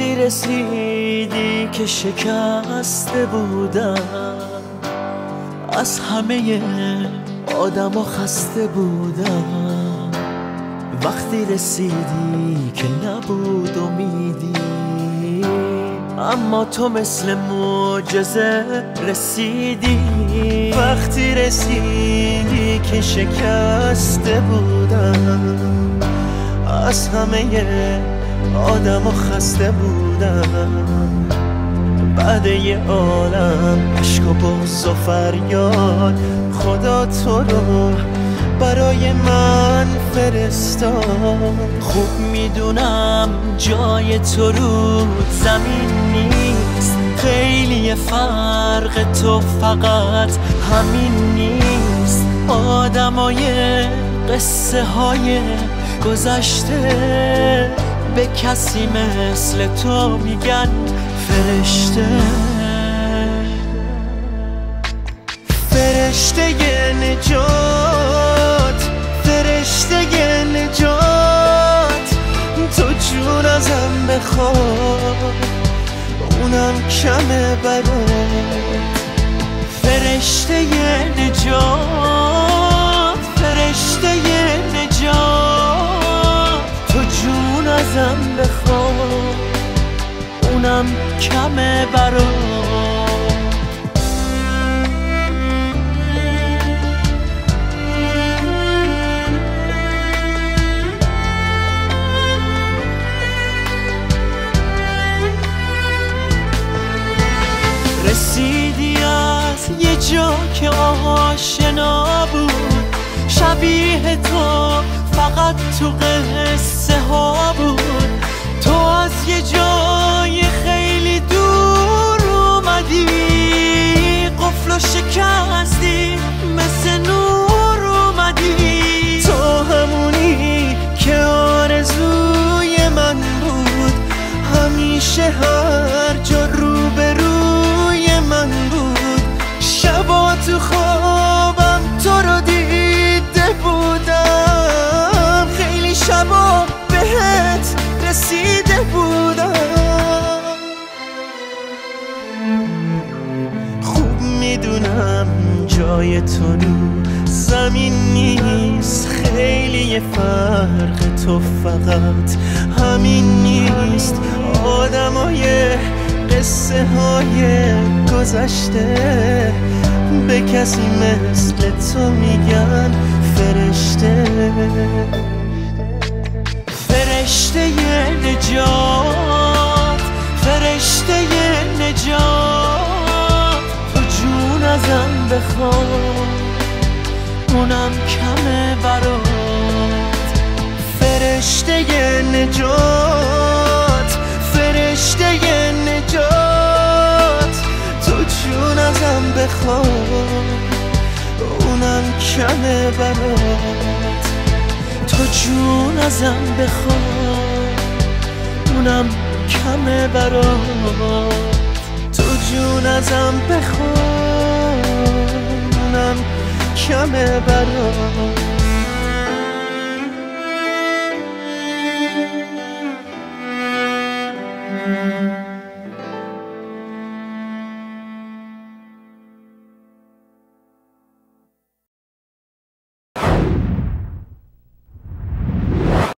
رسیدی که شکسته بودم از همه آدم خسته بودم. وقتی رسیدی که نبود امیدی اما تو مثل معجزه رسیدی. وقتی رسیدی که شکسته بودم از همه آدم خسته بودم. بعد یه عالم عشق و بغز و فریاد. خدا تو رو برای من فرستاد. خوب می‌دونم جای تو رو زمین نیست. خیلی فرق تو فقط همین نیست. آدمای قصه های گذشته به کسی مثل تو میگن فرشته. فرشته نجات فرشته نجات. تو جون ازم بخواد اونم کمه برات. فرشته نجات. اونم کمه برات رسیدی از یه جا که آشنا بود. شبیه تو فقط تو قصه ها بود. تو از یه جای تو رو زمین نیست. خیلی فرق تو فقط همین نیست. آدمای قصه های گذشته به کسی مثل تو میگن فرشته. فرشته نجات. ازم بخواد اونم کمه برات. فرشته نجات. فرشته نجات. تو جون ازم بخواد اونم کمه برات. تو جون ازم بخواد اونم کمه برات. تو جون ازم بخواد جانم کمه برات